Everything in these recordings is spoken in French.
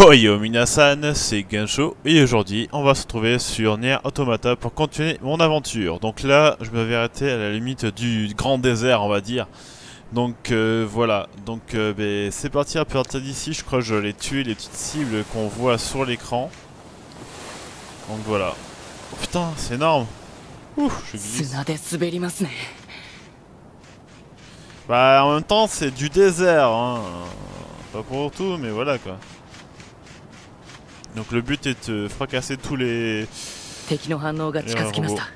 Yo Minasan, c'est Gensho et aujourd'hui on va se retrouver sur Nier Automata pour continuer mon aventure. Donc là je m'avais arrêté à la limite du grand désert on va dire. Donc euh, voilà, donc euh, ben, c'est parti à partir d'ici je crois que je l'ai tué les petites cibles qu'on voit sur l'écran. Donc voilà. Oh, putain c'est énorme Ouh je glisse. Bah en même temps c'est du désert hein. Pas pour tout mais voilà quoi. Donc le but est de fracasser tous les... 敵の反応が近づきました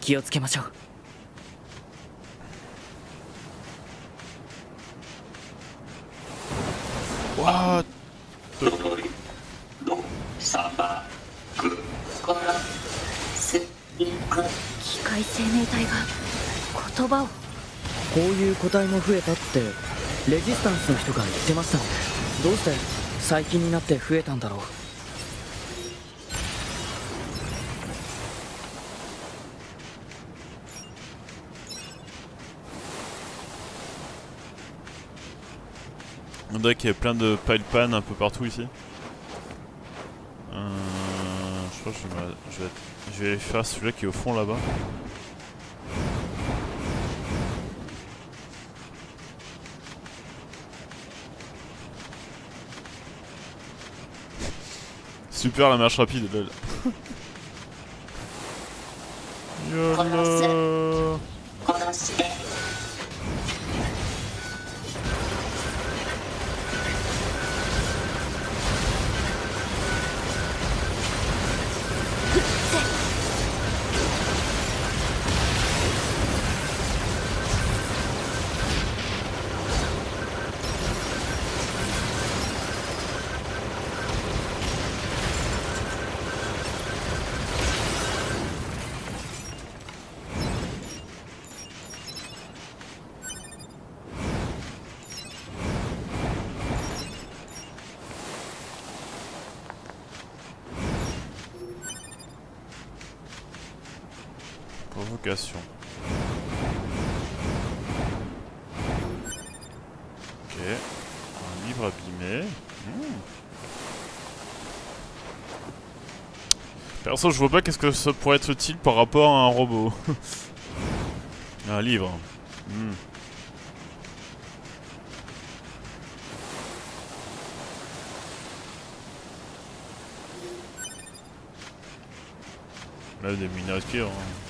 気をつけましょう What 機械生命体が言葉をこういう個体も増えたってレジスタンスの人が言ってましたねどうして最近になって増えたんだろう On dirait qu'il y a plein de pile pan un peu partout ici. Euh, je crois que je vais, m'a- je vais, je vais aller faire celui-là qui est au fond là-bas. Super la marche rapide, lol. Ok. Un livre abîmé. Perso, je vois pas qu'est-ce que ça pourrait être utile par rapport à un robot. un livre. Là, des. 死ね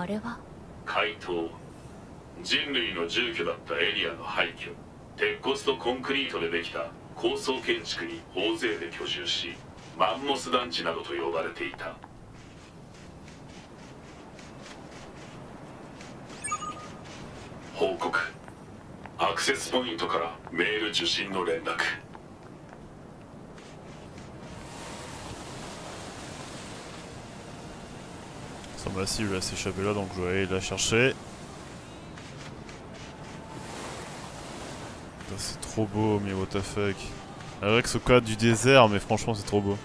あれは？回答人類の住居だったエリアの廃墟。鉄骨とコンクリートでできた高層建築に大勢で居住しマンモス団地などと呼ばれていた。報告。アクセスポイントからメール受信の連絡。Son massif va s'échapper là donc je vais aller la chercher. C'est trop beau mais what the fuck. Que ce cas du désert mais franchement c'est trop beau.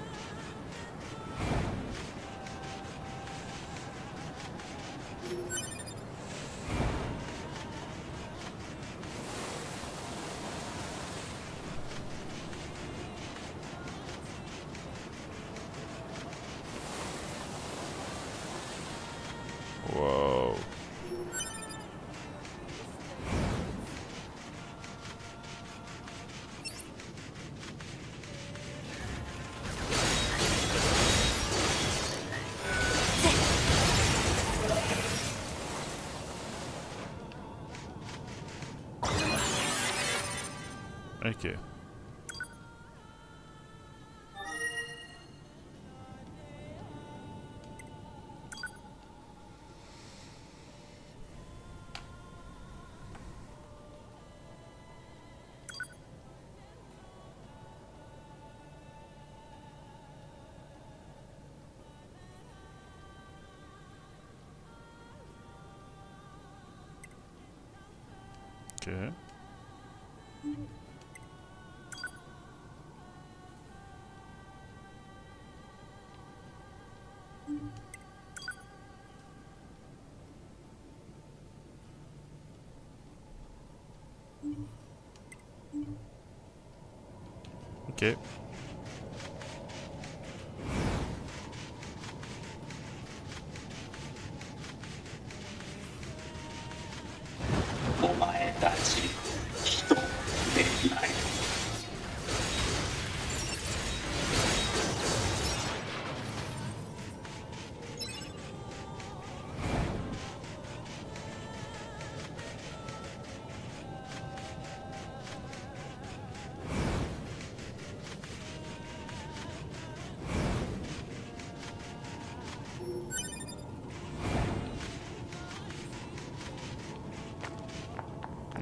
Ok. Ok.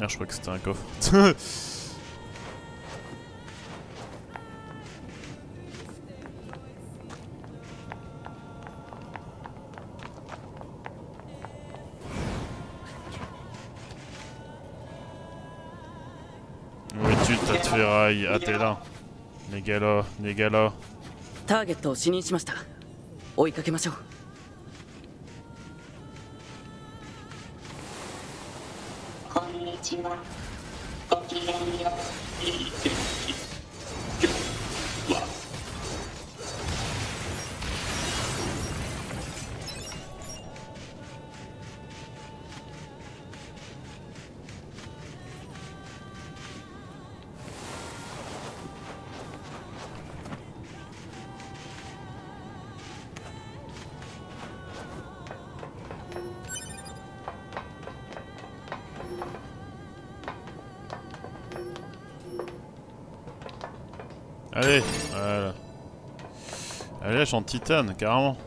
Merde, je crois que c'était un coffre. Où es-tu, ta ferraille Ah, t'es là. Négala, Négala. ターゲットを視認しました追いかけましょう Allez, voilà. Allez, je suis en titane, carrément.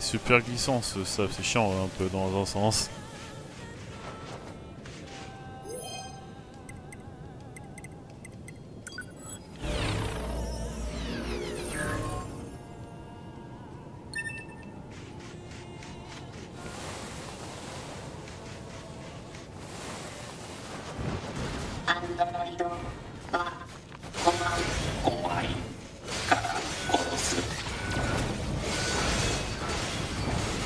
Super glissant ce ça, c'est chiant un peu dans un sens.「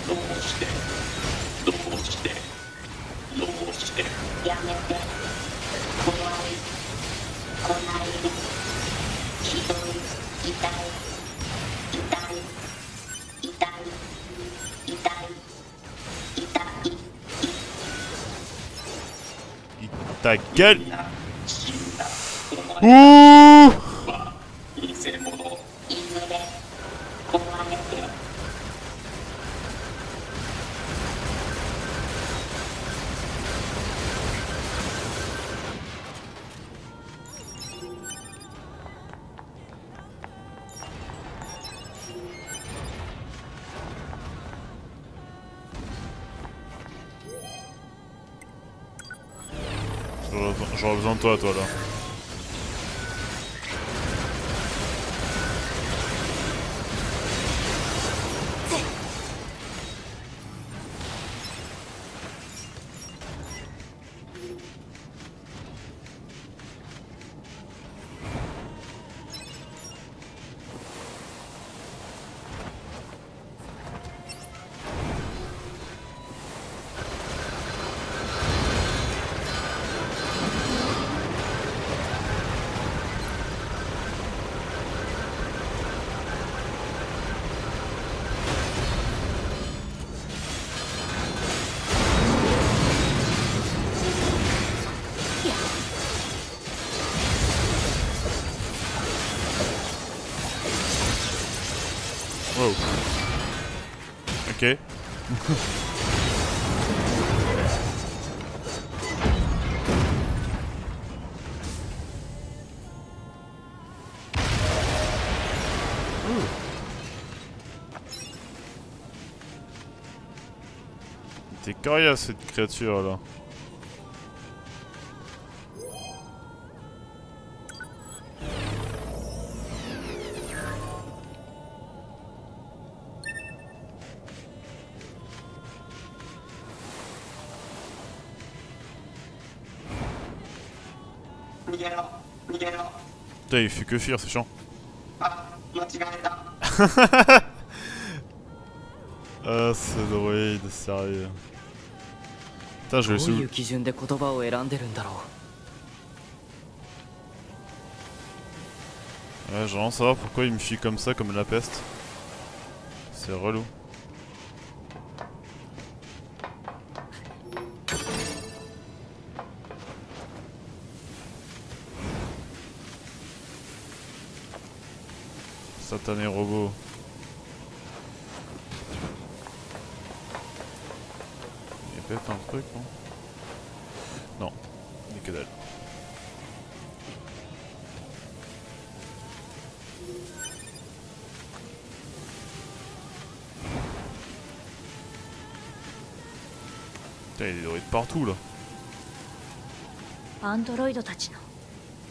どうしてどうしてどうしてやめて怖い来ないでひどい痛い痛い痛い痛い痛い Ta gueule な死んだお做了做。Coriace cette créature là. Putain, il fait que fuir, c'est chiant. Ah, ce droïde, sérieux. Putain, je vais sous. Ouais, j'ai envie de savoir pourquoi il me chie comme ça, comme la peste. C'est relou. Satané robot. Partout là. アンドロイドたちの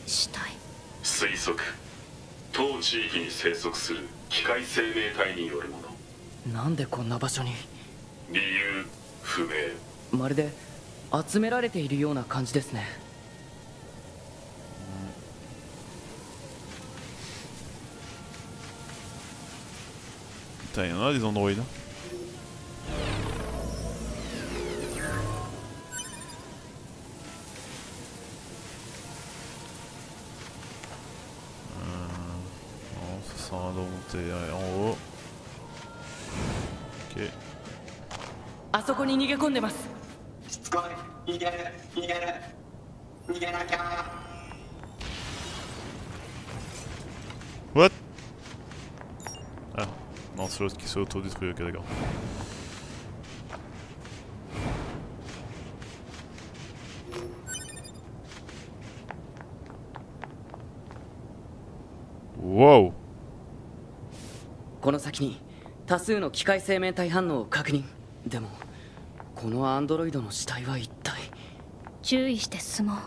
死体。推測。当地域に生息する機械生命体によるもの。うなんでこんな場所に？理由不明。まるで集められているような感じですね。Y en a des androïdes. monter euh, en haut. Ok. What? Ah, non, c'est l'autre qui s'est autodétruit, ok, d'accord. 先に多数の機械生命体反応を確認。でもこのアンドロイドの死体は一体。注意して進もう。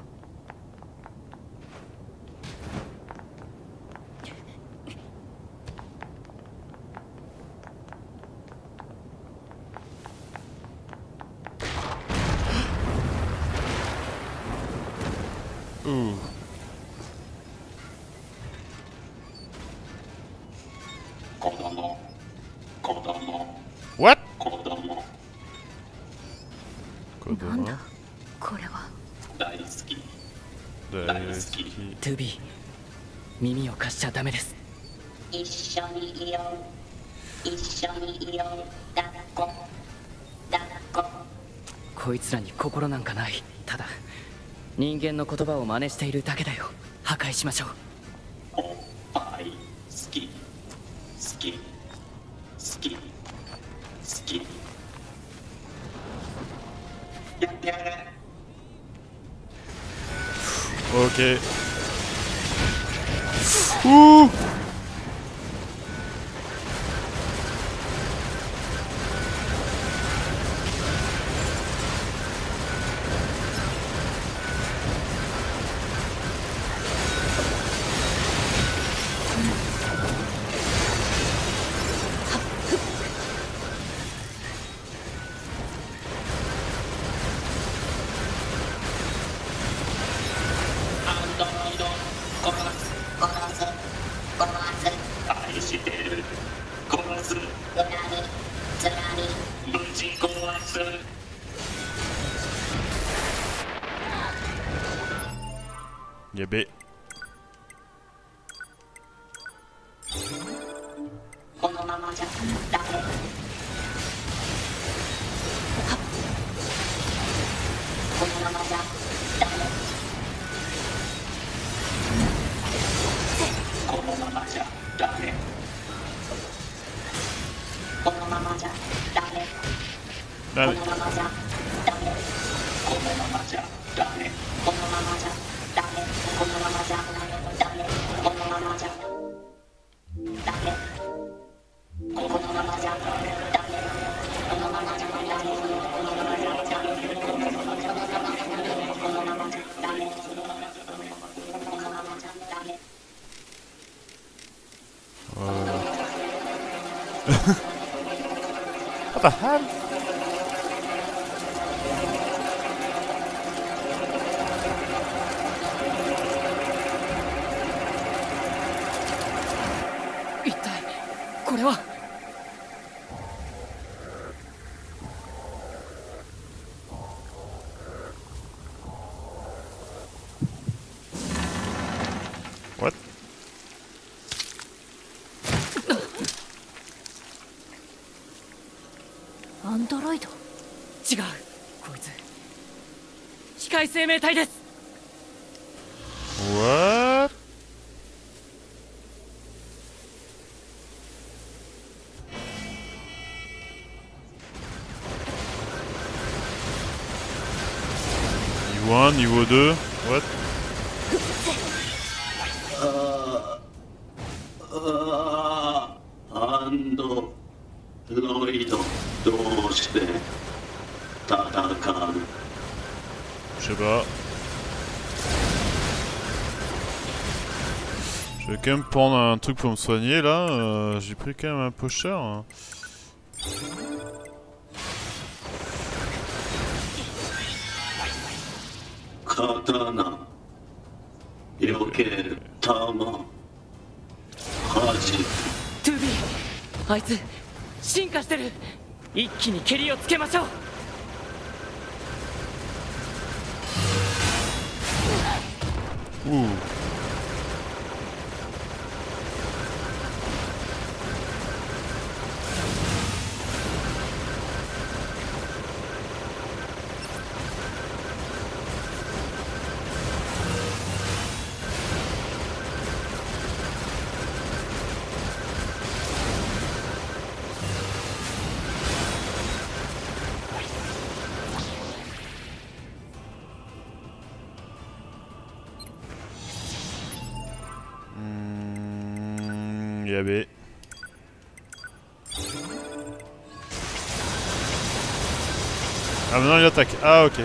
ゃダメです一緒にいよう。一緒にいよう。抱っこ。抱っこ。こいつらに心なんかないただ人間の言葉を真似しているだけだよ破壊しましょうおっぱい。好き。好き。好き。好き。やってやる。Ok. Ouh 大家。生命体です What? 1, niveau 2, what uh, uh, どうして Je vais quand même prendre un truc pour me soigner là. Euh, J'ai pris quand même un pocher. Hein. Okay. Ooh. UAB. Ah maintenant il attaque. Ah ok.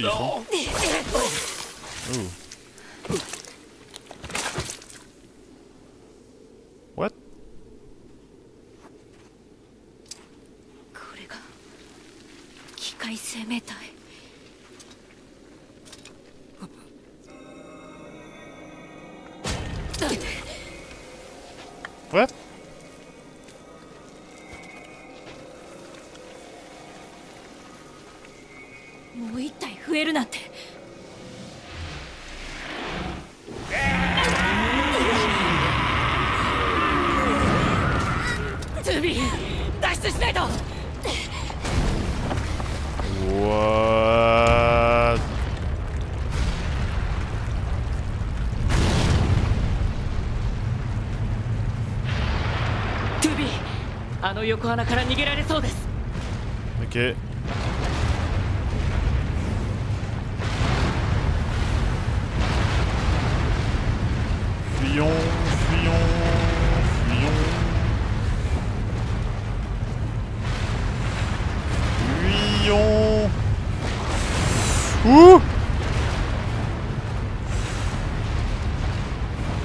你好嗯。あの横穴から逃げられそうです Ok. Fuyons, fuyons, fuyons. Fuyons. Ouh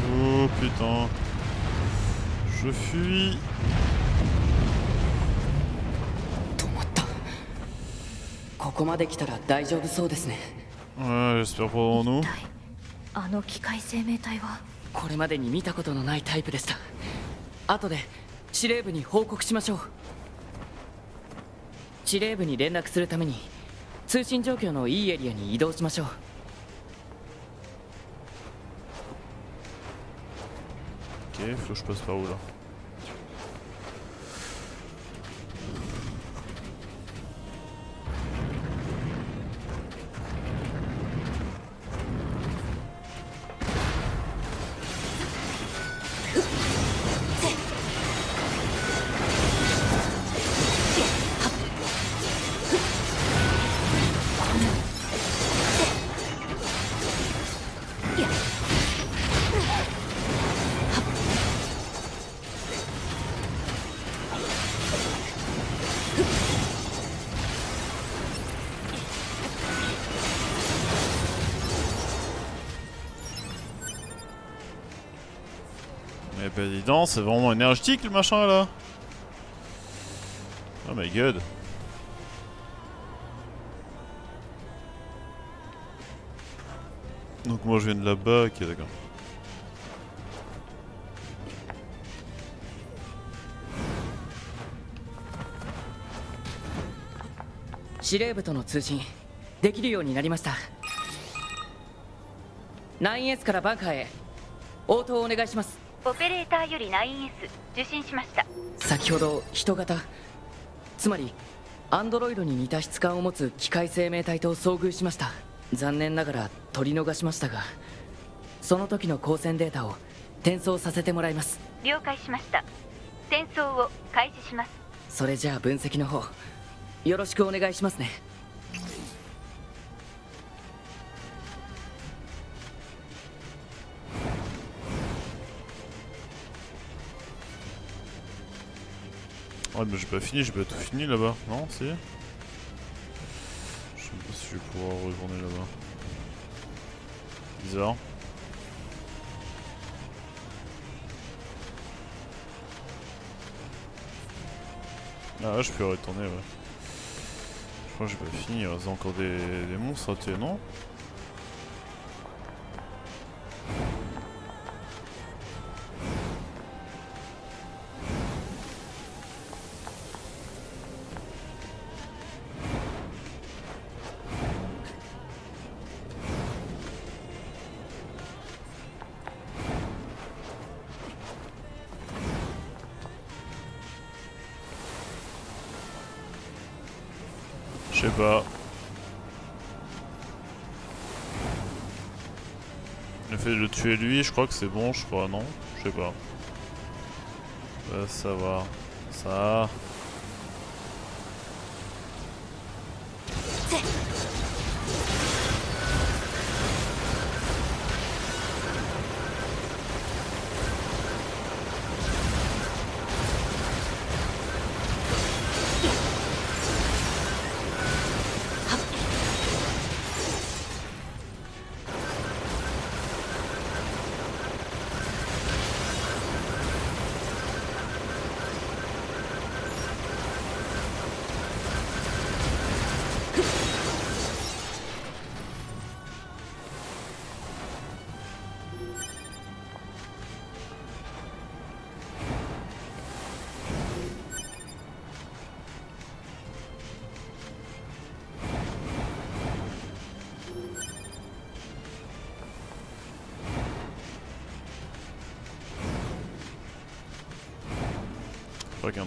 Oh putain. Je fuis. ここまで来たら大丈夫そうですね。Ouais, j'espère pour nous. 一体あの機械生命体は？これまでに見たことのないタイプでした。後で司令部に報告しましょう。司令部に連絡するために通信状況のいいエリアに移動しましょう。Ok, faut que je passe par où là Mais bah dis donc, c'est vraiment énergétique le machin là Oh my god Donc moi je viens de là-bas, ok d'accord. 司令部との通信できるようになりました 9S からバンカーへ応答お願いします オペレーターより 9S 受信しました。先ほど人型つまりアンドロイドに似た質感を持つ機械生命体と遭遇しました。残念ながら取り逃しましたがその時の光線データを転送させてもらいます。了解しました。転送を開始します。それじゃあ分析の方よろしくお願いしますね Ouais mais j'ai pas fini, j'ai pas tout fini là-bas, non si Je sais pas si je vais pouvoir retourner là-bas. Bizarre. Ah je peux retourner ouais. Je crois que j'ai pas fini, il reste encore des, des monstres à tuer, non? Lui, je crois que c'est bon, je crois, non? Je sais pas. Va savoir. Ça.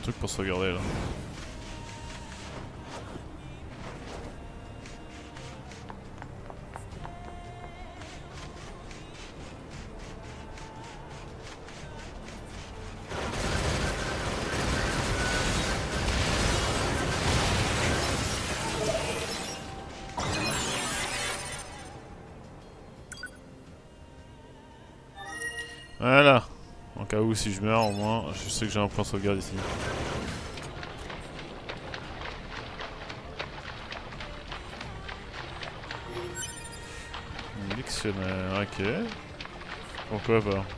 Truc pour sauvegarder là. Cas où si je meurs au moins, je sais que j'ai un point de sauvegarde ici. Dictionnaire, ok. Pourquoi pas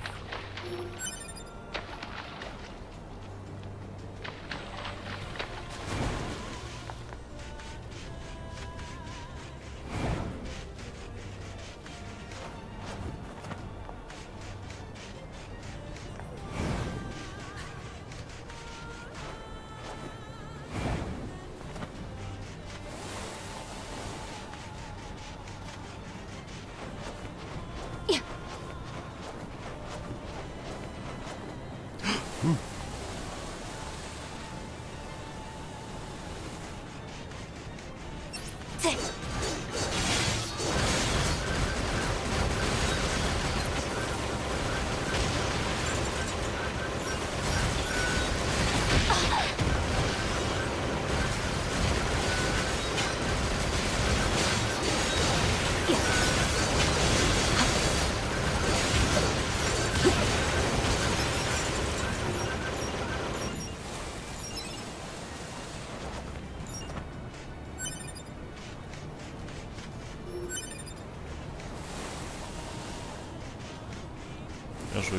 Bien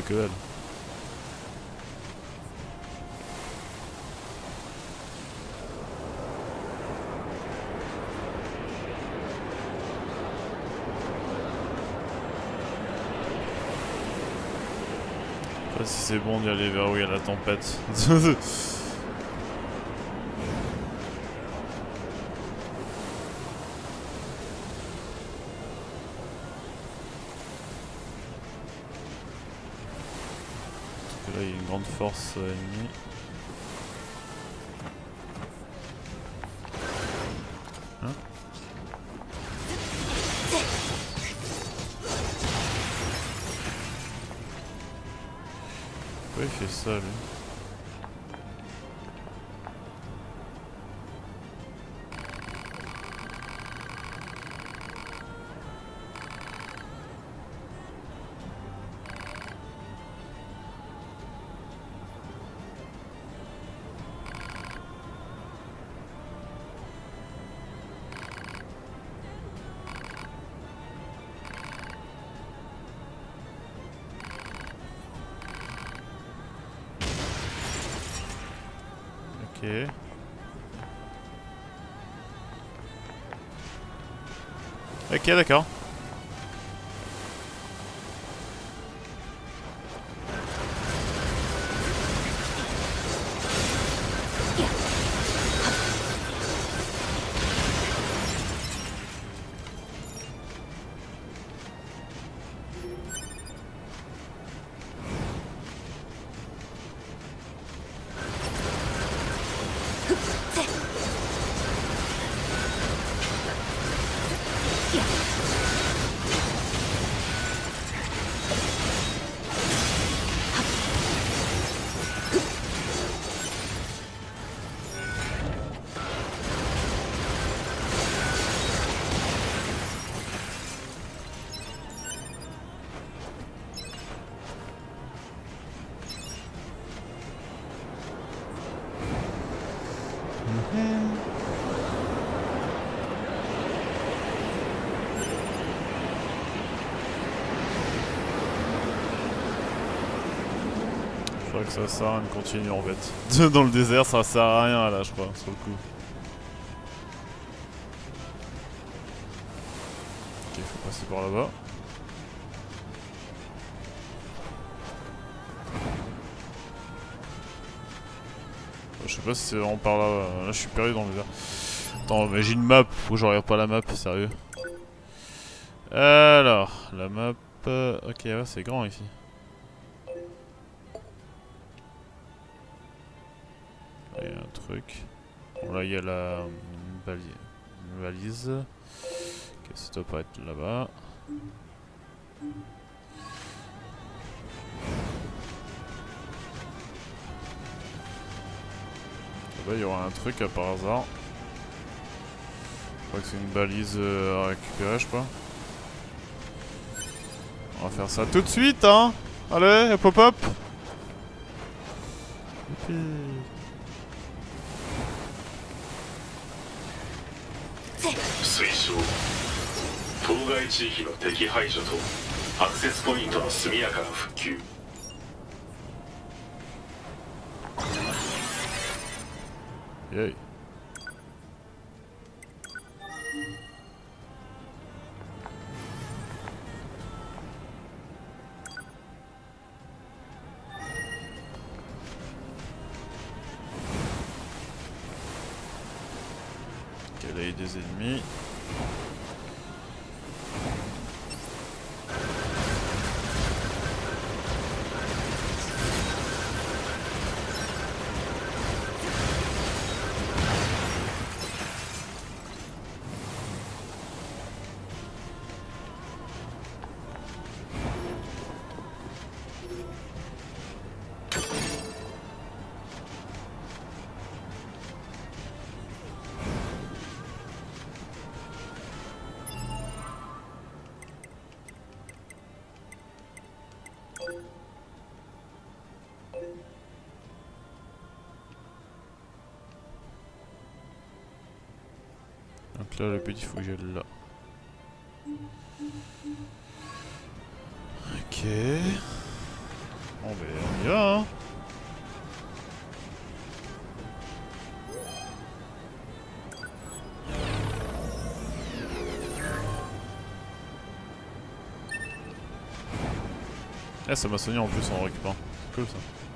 que pas si c'est bon d'y aller vers où il y a la tempête. Une grande force euh, ennemie. Ok. D'accord. Ça sert à rien de continuer en fait. Dans le désert, ça sert à rien là, je crois, sur le coup. Ok, faut passer par là-bas. Je sais pas si c'est vraiment par là. euh, Là, je suis perdu dans le désert. Attends, mais j'ai une map. Faut que je regarde pas la map, sérieux. Alors, la map. euh, Ok, ouais, c'est grand ici. Bon, là, il y a la une valise. Ok, ça pas être là-bas. Là-bas, il y aura un truc par hasard. Je crois que c'est une balise euh, à récupérer, je pas. On va faire ça tout de suite, hein Allez, Youpi. 害地域の敵排除とアクセスポイントの速やかな復旧。イェイ là, le il faut là. Ok. Bon, ben, on y va. Ah, ça m'a soigné en plus en récupérant. C'est cool ça.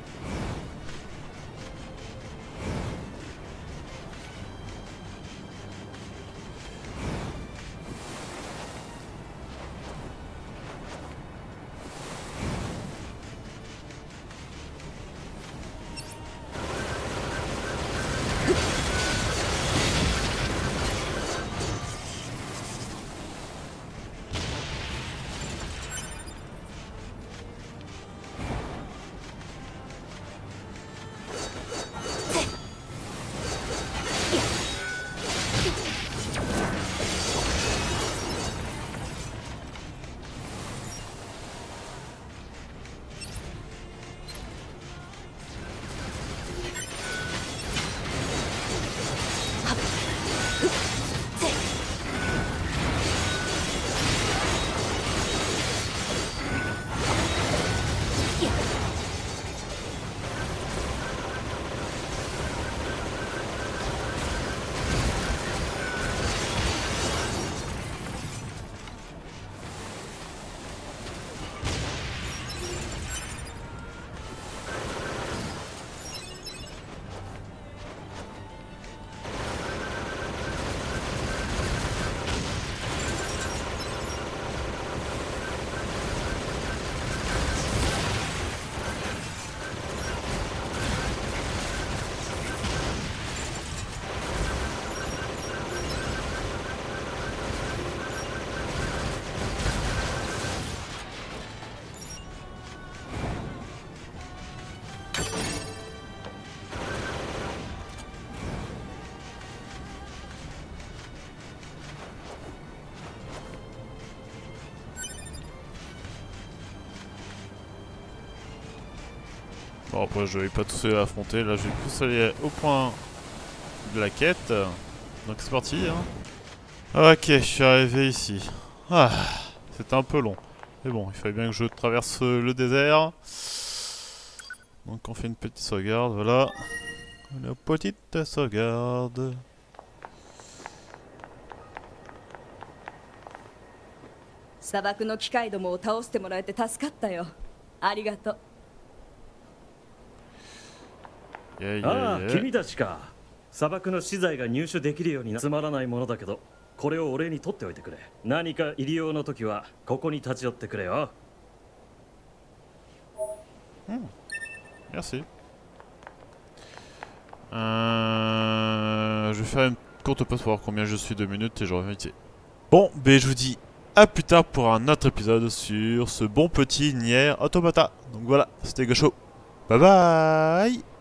Bon après je vais pas tous les affronter, là je vais plus aller au point de la quête. Donc c'est parti hein. Ok, je suis arrivé ici. Ah, c'était un peu long. Mais bon, il fallait bien que je traverse le désert. Donc on fait une petite sauvegarde, voilà. Une petite sauvegarde. 砂漠の機械どもを倒してもらえて助かったよありがとう ああ君たちか砂漠の資材が入手できるようになつまらないものだけどこれを俺に取っておいてくれ何か入り用の時はここに立ち寄ってくれよ Merci. Euh, je vais faire une courte pause pour voir combien je suis de minutes et je reviens vite. Bon, ben je vous dis à plus tard pour un autre épisode sur ce bon petit Nier Automata. Donc voilà, c'était Gosho. Bye bye